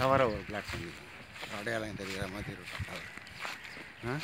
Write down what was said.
தவற ஒரு பிளாட் அடையாளம் தெரிகிற மாதிரி இருக்கும் தவறு ஆ?